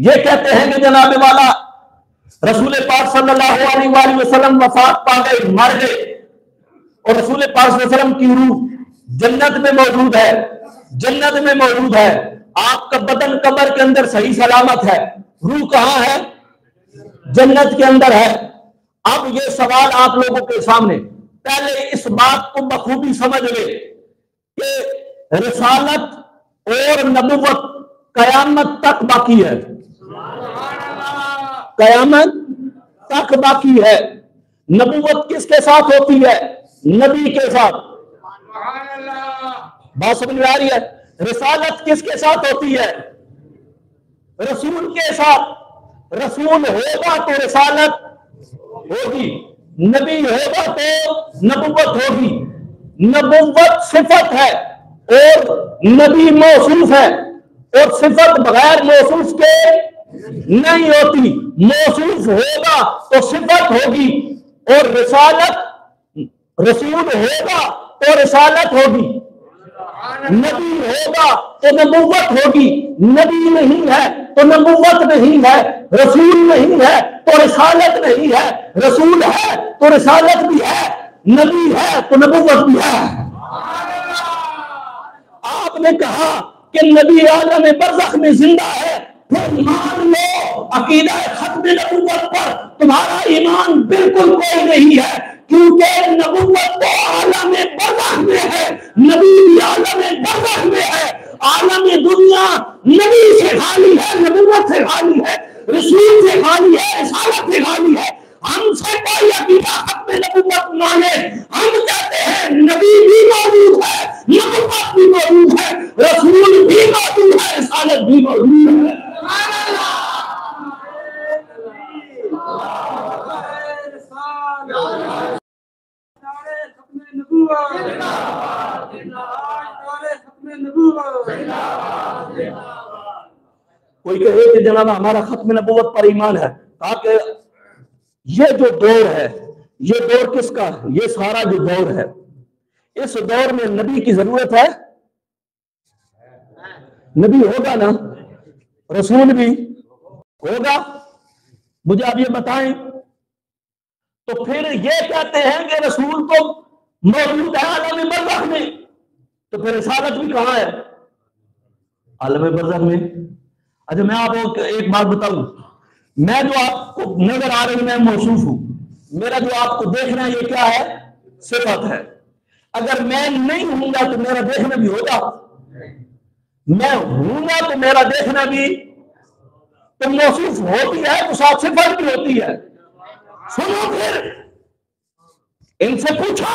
ये कहते हैं कि जनाब वाला, रसूल पाक सल्लल्लाहु अलैहि वसल्लम वफात पा गए, मर गए। और रसूल पाक वसल्लम की रूह जन्नत में मौजूद है, जन्नत में मौजूद है। आपका बदन कमर के अंदर सही सलामत है। रूह कहाँ है? जन्नत के अंदर है। अब ये सवाल आप लोगों के सामने, पहले इस बात को बखूबी समझ ले कि रसालत और नबुवत कयामत तक बाकी है। कयामत तक बाकी है। नबुवत किसके साथ होती है? नबी के साथ। बात समझ में आ रही है? रिसालत किसके साथ होती है? रसूल के साथ। रसूल होगा तो रिसालत होगी। नबी होगा तो नबुवत होगी। नबुवत सिफत है और नबी मौसूफ है और सिफत बगैर मौसूफ के नहीं होती। मौसूफ होगा तो सिफत होगी और रिसालत, रसूल होगा तो रिसालत होगी। नबी होगा तो नबूवत होगी। नबी नहीं है तो नबूवत नहीं है। रसूल नहीं है तो रिसालत नहीं है। रसूल है तो रिसालत भी है। नबी है तो नबूवत भी है। आपने कहा कि नबी आलम बरजख में ज़िंदा है। मान लो अकीदा खत्म नबूवत पर तुम्हारा ईमान बिल्कुल कोई नहीं है, क्योंकि नबूवत तो आलम बरजख में है, नबी आलम बरजख में है। आलम दुनिया नबी से खाली है, नबूवत से खाली है, रसूल से खाली है, रिसालत से खाली है। हमसे कोई अकीदा खत्म नबूवत माने। हम कहते हैं नबी भी मौजूद है, नबूवत भी मौजूद है, रसूल भी मौजूद है, रिसालत भी मौजूद है। कोई कहे कि जनाब हमारा खत्म नबूवत पर ईमान है ताकि ये जो दौर है, ये दौर किसका? ये सारा जो दौर है। इस दौर में नबी की ज़रूरत है। नबी होगा ना? रसूल भी होगा। मुझे आप ये बताएँ तो फिर ये कहते हैं कि रसूल तो मौजूद है आलम बरजख में। तो फिर रिसालत भी कहाँ है? आलम बरजख में। अच्छा मैं आपको एक बात बताऊँ। मैं जो आपको नज़र आ रही मैं महसूस हूँ। मेरा जो आपको देखना ये क्या है? सिफत है। अगर मैं नहीं हूँगा तो मेरा देखना भी होगा। मैं हूँगा तो मेरा देखना भी तो महसूस होती है तो साथ सिफत भी होती है। सुनो फिर। इनसे पूछा।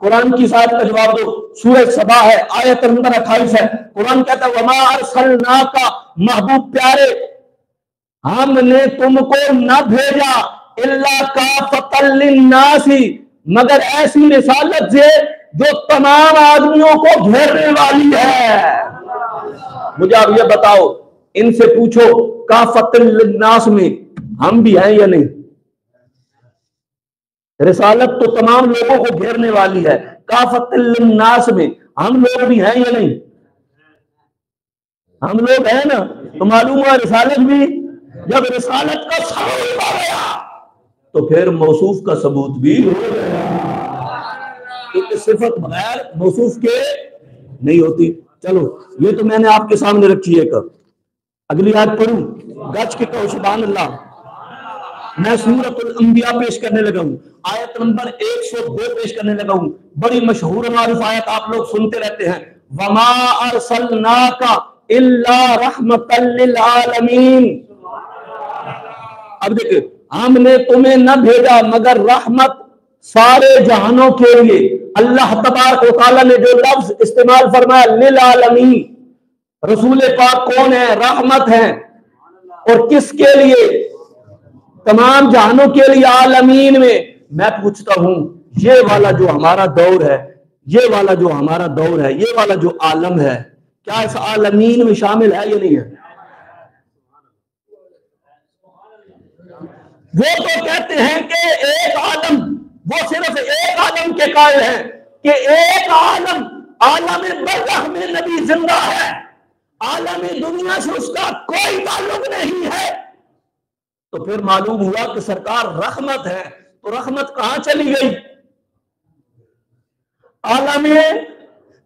कुरान की साथ का जवाब दो। सूरज सभा है, आयत नंबर अट्ठाईस है। कुरान कहता है, वमा का महबूब प्यारे, हमने तुमको न भेजा इल्ला का फतल्लिन्नासी मगर ऐसी मिसालत से जो तमाम आदमियों को घेरने वाली है। मुझे आप ये बताओ, इनसे पूछो का फतल्लिन्नास में हम भी हैं या नहीं? रिसालत तो तमाम लोगों को घेरने वाली है। काफतनास में हम लोग भी हैं या नहीं? हम लोग हैं ना तो मालूम हुआ रिसालत भी, जब रिसालत का सबूत गया तो फिर मौसूफ का सबूत भी क्योंकि सिफत बगैर मौसूफ के नहीं होती। चलो, ये तो मैंने आपके सामने रखी है कब? अगली याद पढ़ू? गज के कहो शुबान अल्लाह। मैं सूरत अंबिया पेश करने लगा हूँ। आयत नंबर 102 पेश करने लगा हूँ। बड़ी मशहूर मारूफ आयत आप लोग सुनते रहते हैं। वमा अरसलना का इल्ला अब देखिए, हमने तुम्हें न भेजा मगर रहमत सारे जहानों के लिए। अल्लाह तबारक ने जो लफ्ज इस्तेमाल फरमाया, लिल आलमीन। रसूल पाक कौन है? रहमत है। और किसके लिए? तमाम जहानों के लिए आलमीन में, मैं पूछता हूँ, ये वाला जो हमारा दौर है, ये वाला जो हमारा दौर है, ये वाला जो आलम है, क्या इस आलमीन में शामिल है या नहीं है? वो तो कहते हैं कि एक आलम, वो सिर्फ़ एक आलम के कायल है कि एक आलम आलम में नबी ज़िंदा है। आलम दुनिया से उसका कोई ताल्लुक नहीं है। तो फिर मालूम हुआ कि सरकार रहमत है तो रहमत कहाँ चली गई? आलम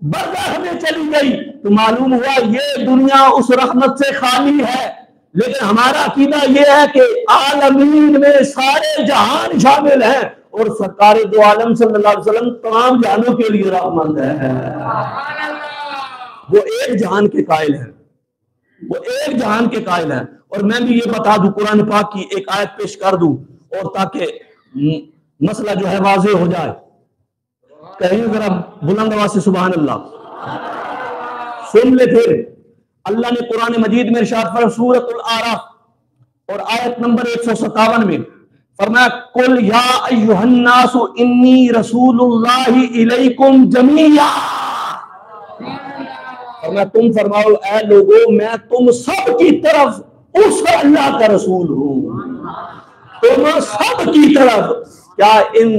बरदाह में चली गई। तो मालूम हुआ ये दुनिया उस रहमत से खाली है लेकिन हमारा अकीदा यह है कि आलमीन में सारे जहान शामिल हैं और सरकार दो आलम सल्लल्लाहु अलैहि वसल्लम तमाम जहानों के लिए रहमत है। वो एक जहान के कायल है। वो एक जहान के कायल हैं। और मैं भी ये बता दूँ, कुरान पाक की एक आयत पेश कर दूँ और ताकि मसला जो है वाजे हो जाए। कहीं जरा बुलंद आवाज़ से सुबह अल्लाह सुन ले फिर। अल्लाह ने कुरान मजीद में फर सूरत आराफ और आयत नंबर एक सौ सत्तावन में फरमाया, कुल या अय्युहन्नासु इन्नी तुम फरमाओ, ए लोगो, मैं तुम सब की तरफ़ उस अल्लाह का रसूल हूँ। तुम सब की तरफ़, क्या इन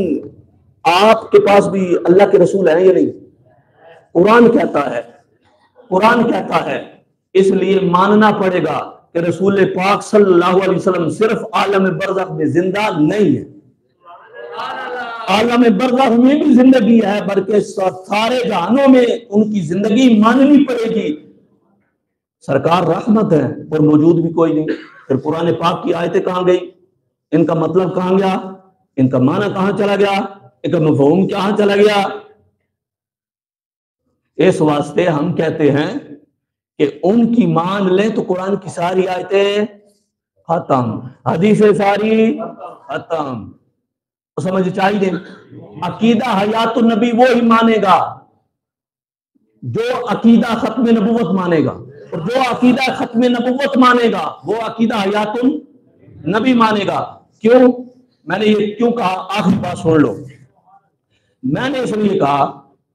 आपके पास भी अल्लाह के रसूल है या नहीं? कुरान कहता है, कुरान कहता है, इसलिए मानना पड़ेगा कि रसूल पाक सल्लल्लाहु अलैहि वसल्लम सिर्फ़ आलम बरजख में ज़िंदा नहीं है। आलम बरजख में भी ज़िंदगी है, बल्कि सारे जहानों में उनकी ज़िंदगी माननी पड़ेगी। सरकार रहमत है और मौजूद भी कोई नहीं। फिर पुराने पाक की आयतें कहाँ गई? इनका मतलब कहाँ गया? इनका माना कहाँ चला गया? इनका मफहूम कहाँ चला गया? इस वास्ते हम कहते हैं कि उनकी मान लें तो कुरान की सारी आयतें खत्म। हदीस सारी खत्म। तो समझ चाहिए, अकीदा हयात नबी वो ही मानेगा, जो अकीदा खत्म नबूवत मानेगा। और जो अकीदा खत्म नबूवत मानेगा, वो अकीदा हयात नबी मानेगा। क्यों? मैंने ये क्यों कहा? आखिरी बात सुन लो। मैंने इसलिए कहा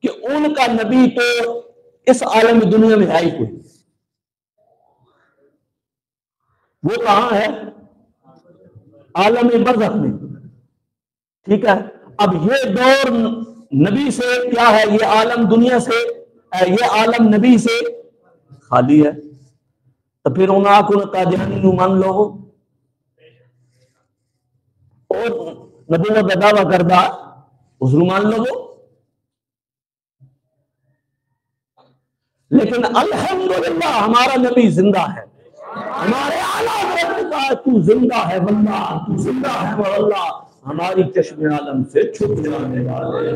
कि उनका नबी तो इस आलम दुनिया में है ही कोई। वो कहाँ है? आलम बरजख में। ठीक है? अब ये दौर नबी से क्या है? ये आलम दुनिया से, ये आलम नबी से खाली है तो फिर उन आकुन का जहनी मान लो और नबी का दावा करदा उसको मान लो लेकिन अल्हम्दुलिल्लाह हमारा नबी ज़िंदा है। हमारे आला तू ज़िंदा है बल्ला तू ज़िंदा है वल्ला हमारी चश्मे आलम से छुप जाने वाले